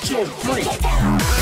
jump free.